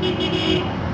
いい!